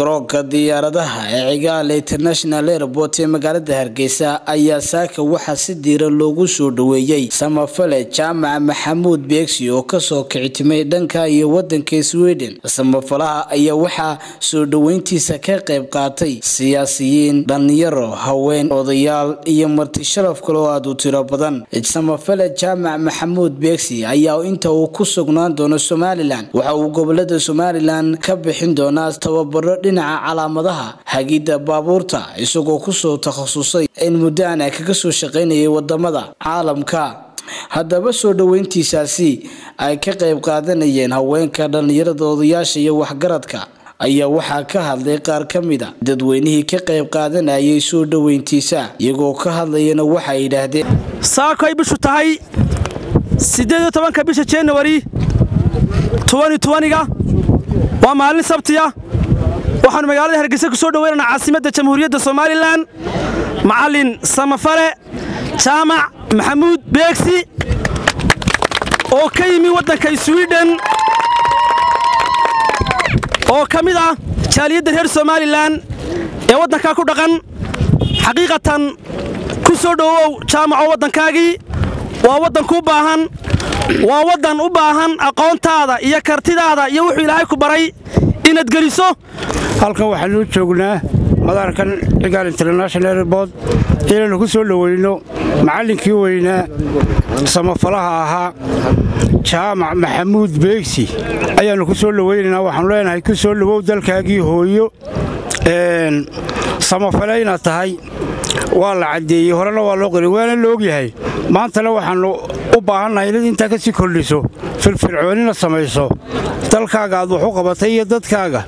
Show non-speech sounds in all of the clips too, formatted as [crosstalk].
garoonka diyaaradaha ee cigaale international airport ee magaalada hargeysa ayaa saaka waxaa si diiran loogu soo dhaweeyey samafale jaamac maxamuud beegsi oo ka soo kicitimay dhanka iyo wadanka sweden. Samafalaha ayaa waxaa soo dhaweyntiisa ka qayb qaatay siyaasiyiin dhalinyaro haween odayaal iyo marti sharaf kale oo aada u tiro badan. Samafale jaamac maxamuud beegsi ayaa inta uu ku sugnaan doono somalilan waxa uu gobollada somalilan ka bixin doonaa tababaro dhinaca calaamadaha hagidda baabuurta isagoo ku soo takhasusay in muddaana kaga soo shaqaynayay waddamada caalamka. Haddaba soo dhaweyntiisaasi ay ka qayb qaadanayeen haweenka dhallinyarada odayaasha iyo waxgaradka ayaa waxaa ka hadlay qaar ka mid a. Dadweynihii ka qayb qaadanayay soo dhaweyntiisa iyagoo ka hadlayana waxay yidhaahdeen saako ay bishu tahay siddeed iyo tobanka bisha januari ga waa maalin sabtiya waxaannu magaalada hargeysa ku soo dhoweynaynaa caasimadda jamhuuriyadda somalilan macallin samafale jaamac maxamuud beegsi oo ka yimi waddanka swiden oo ka mid ah jaaliyadda reer somalilan ee waddankaa ku dhaqan. Xaqiiqatan ku soo dhowow jaamaco waddankaagii waa waddankuu baahan waa waddan u baahan aqoontaada iyo kartidaada iyo wuxuu ilaahay ku baray inaad geliso? Halkan waxaanuu joognaa madaarkan cigaal international airboort inaynu ku soo dhoweyno macallinkii weynaa samafalaha ahaa jaamac maxamuud beegsi. Ayaannu ku soo dhoweynaynaa waxaanu leenahay ku soo dhowow dalkaagii hooyo. Samafale inaad tahay waa la caddeeyey horena waa loo qori. Waana la ogyahay maantana waxaannu u baahannahay inaad intaa ka sii kordhiso firfircoonina samayso. Dalkaaga aad wax u qabatay iyo dadkaaga.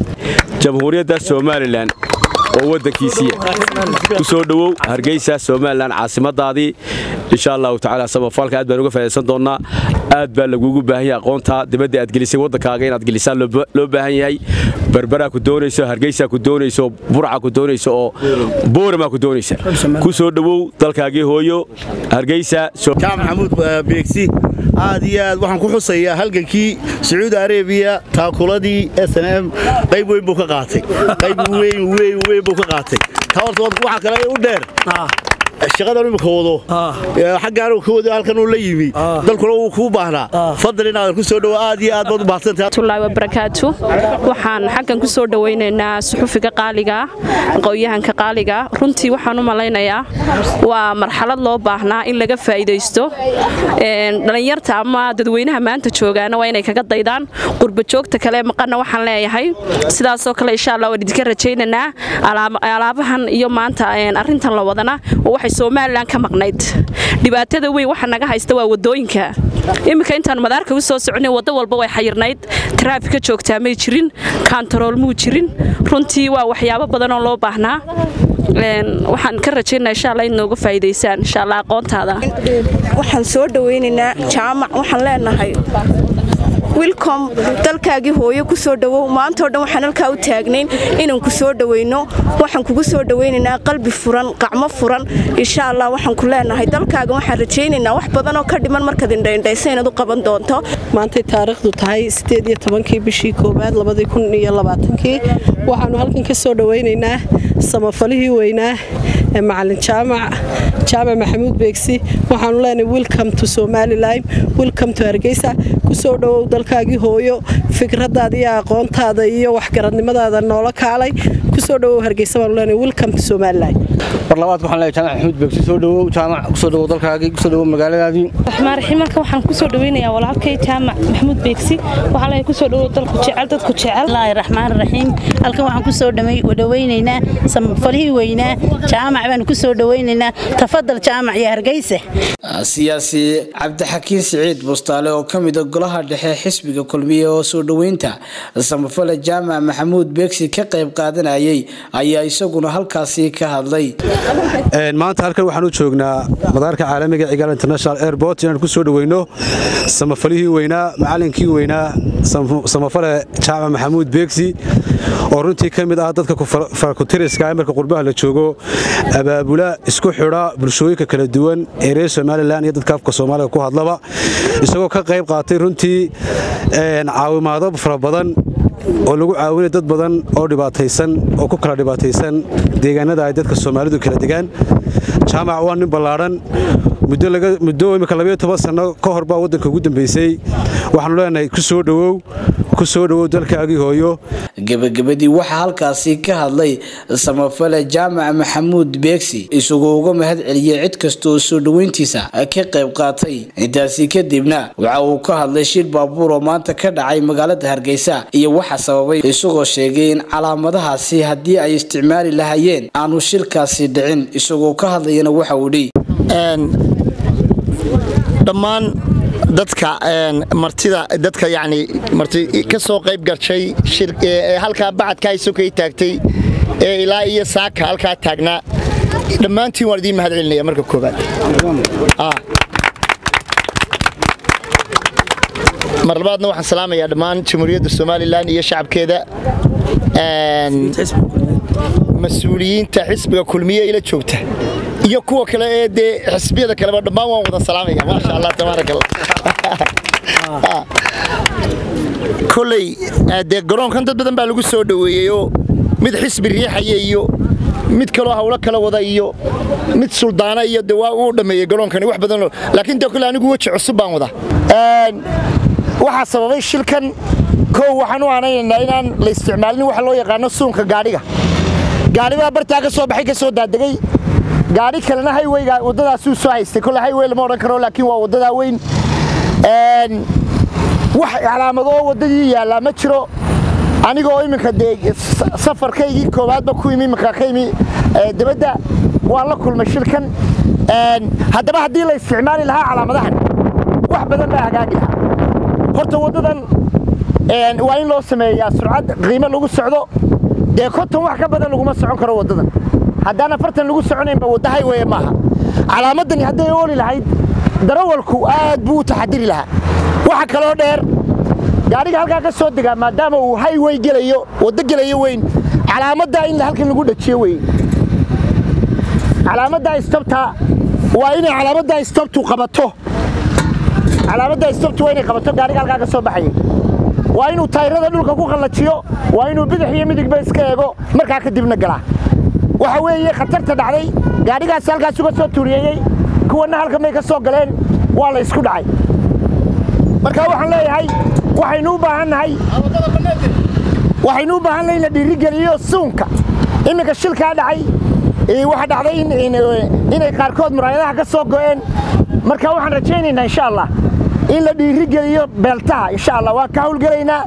Jamhuuriyadda somalilan oo waddankiisiiya ku soo dhowow hargeysa somalilan caasimadaadii insha allahu tacaala samafalka aad baan uga faa'idaysan doonnaa. Aad baa lagugu baahan yahay aqoonta dibadda aad gelisay waddankaaga inaad gelisaan loo baahan yahay berberaa ku doonayso hargeysaa ku doonayso burca ku doonayso oo booramaa ku doonaysa. Ku soo dhowow dalkaagii hooyo hargeysa maxamuud beegsi aad iyo aad waxaan ku xusayaa halgankii sacuudi arabiya taakuladii s n m qayb weyn buu ka qaatay. Qayb weyn weyn weyn buu ka qaatay. Taa horta waxa kale u dheer shaqadan imika wado xaggaan ka wado halkan uu la yimi. Dalkuna wuu kuu baahnaa fadal inaadan ku soo dhowo aad iyo aad baad u baahsantahay wabarakaatu waxaan xaggan ku soo dhowaynaynaa suxufiga qaaliga aqoon-yahanka qaaliga. Runtii waxaan u malaynayaa waa marxalad loo baahnaa in laga faa'iidaysto. Dhallinyarta ama dadweynaha maanta joogaana waa inay kaga daydaan. Qurbajoogta kale maqanna waxaan leeyahay. Sidaasoo kale insha allah waan idinka rajaynaynaa. Alaabahan iyo maanta arrintan la wadana waxay somalilan ka maqnayd. Dhibaatada weyn waxa naga haysta waa waddooyinka iminka intaan madaarka u soo soconay waddo walba way xayirnayd. Taraafika joogtaa may jirin kaantarool muu jirin. Runtii waa waxyaabo badanoo loo baahnaa. Waxaan ka rajaynaa insha alla in nooga faa'iidaysaan insha allah aqoontaada. Waxaan soo dhowaynaynaa jaamac waxaan leenahay wilcom dalkaagii hooyo ku soo dhowow maantao dhan waxaan halkaa u taagnayn inaan ku soo dhowayno waxaan kugu soo dhowaynaynaa qalbi furan qacmo furan. Insha allah waxaan ku leenahay dalkaaga waxaan rajaynaynaa wax badanoo ka dhiman markaad indhaindhaysa inaad u qaban doonto. Maantay taariikhdu tahay sideed iyo tobankii bishii koowaad labadii kun iyo labaatankii. Waxaannu halkan ka soo dhowaynaynaa samafalihii weynaa macalin jaamac jaamac maxamuud beegsi. Waxaanu leenahay welcome to somalilan welcome to hargeysa. Ku soo dhowow dalkaagii hooyo fikradaada iyo aqoontaada iyo waxgaradnimadaada noola kaalay. Ku soo dhowow hargeysa baanu leenahay welcome to somalilan mar labaad waxaan leeyahay jaamac maxamuud beegsi soo dhowow jaamac ku soo dhowow dalkaagii ku soo dhowow magaaladaadii. Raxmaan raxiim halka waxaan ku soo dhoweynayaa walaalkay jaamac maxamuud beegsi. Waxaan leeyahay ku soo dhowow dalku jecel dadku jecel. Bismillaahi raxmaan raxiim. Halkan waxaan ku soo dhoweynaynaa samafalihii weynaa jaamac baan ku soo dhoweynaynaa tafadal jaamac iyo hargeysa siyaasi cabdixakiin siciid bustaale oo ka mida golaha dhexe xisbiga kulmiye oo soo dhoweynta samafale jaamac maxamuud beegsi ka qayb qaadanayay ayaa isaguna halkaasi ka hadlay. Maanta halkan waxaan u joognaa madaarka caalamiga cigaal international airport inaan ku soo dhoweyno samafalihii weynaa macallinkii weynaa samafale jaamac maxamuud beegsi oo runtii ka mid ah dadka farakutiriska marka qurbaha la joogo abaabula isku xidha bulshooyinka kala duwan ee reer somalilan iyo dadka afka soomaaliga ku hadlaba isagoo ka qayb qaatay runtii caawimaado fara badan oo lagu caawinay dad badan oo dhibaataysan oo ku kala dhibaataysan deegaanada ay dadka soomaalidu kala degaan. Jaamac waa nin ballaadhan muddo imika labayo toban sanno ka hor baa waddanka ugu dambaysay waxaanu leenahay ku soo dhowow ku soo dhowow dalkaagii hooyo. Gebagabadii waxaa halkaasi ka hadlay samafale jaamac maxamuud beegsi isagoo uga mahad celiyey cid kasta oo soo dhoweyntiisa ka qayb qaatay. Intaasi kadibna waxa uu ka hadlay shir baabuur oo maanta ka dhacay magaalada hargeysa iyo waxa sababay isagoo sheegay in calaamadahaasi haddii ay isticmaali lahaayeen aanu shilkaasi dhicin. Isagoo ka hadlayana waxa uu dhi dhammaan dadka martida dadka yani marti ka soo qayb gashay halkaa bacadka ay sokay taagtay ee ilaa iyo saaka halkaa taagnaa dhammaantiin waan idiin mahad celinaya marka koobaad mar labaadna waxaan salaamayaa dhammaan jamhuuriyadda somalilan iyo shacabkeeda. Mas'uuliyiinta xisbiga kulmiye ila joogta iyo kuwa kale ee dee xisbiyada kaleba dhammaan waan wada salaamaya maasha allah tabaaraka allah [laughs] dee garoonkan dad badan baa lagu soo dhoweeyeyoo mid xisbi riixaya iyo mid kaloo hawlo kala wada iyo mid suldaana iyo de waa uu dhammeeyey garoonkani wax badan laakiin dee kole anigu weji cusub baan wada waxaa sababay shilkan kow waxaan u aanaynaynaa inaan la isticmaalin waxa loo yaqaano suunka gaadhiga. Gaadhi baa bartaa ka soo baxay ka soo daadegay gaadhi kalena hayweyga waddadaasuu soo haystay. Kole haywey lama odhan karo laakiin waa waddadaa weyn. Wax calaamadoo waddadii yaallaa ma jiro. Anigoo iminka dee safarkaygii koowaadba ku imi iminka ka imi debadda waan la kulmay shilkan haddaba haddii la isticmaali lahaa calaamadahan wax badan baa hagaagi lahaa. Horta waddadan waa in loo sameeyaa surcad qiimo lagu socdo. Dee konton wax ka badan laguma socon karo waddadan haddaan afartan lagu soconaynba wadda hayweye maaha. Calaamadani hadday ooli lahayd darawalku aad buu u taxadiri lahaa. Waxa kaloo dheer gaadhiga halkaa ka soo degaa maadaama uu haywey gelayo waddo gelayo weyn calaamaddaa in halkan lagu dhajiyo wey calaamaddaa istobtaa waa inay calaamaddaa istobtu qabato. Calaamaddaa istobtu waa inay qabato gaadhiga halkaa ka soo baxaya waa inuu tayrada dhulka ku qallajiyo waa inuu bidix iyo midigba iska eego markaa kadibna galaa waxa weeye khatarta dhacday gaadhigaasi halkaas uga soo tuuriyeeyey kuwanna halkan bay ka soo galeen waa la isku dhacay. Marka waxaan leeyahay waxaynu u baahannahay waxaynu u baahannahay in la dhiirigeliyo suunka. Iminka shilkaa dhacay waxa dhacday inay qaarkood muraayadaha ka soo go'een. Marka waxaan rajaynaynaa insha allah in la dhiirigeliyo beeltaha insha allah. Waan ka hawlgelaynaa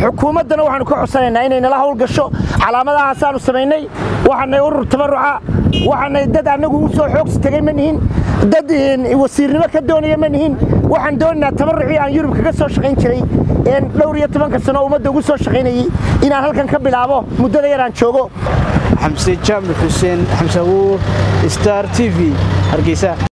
xukuumaddana waxaanu ka codsanaynaa inay nala hawlgasho calaamadahaasaanu samaynay waxaanay urur tabaruca waxaanay dad annagu u soo xoogsi tegey ma nihin dad wasiirnimo ka doonaya ma nihin waxaan doonaynaa tabarucii aan yurub kaga soo shaqayn jiray dhowr iyo tobanka sano ummadda ugu soo shaqaynayey inaan halkan ka bilaabo muddada yaraan joogo. Xamse jaamil xuseen xamse abuur star t v hargeysa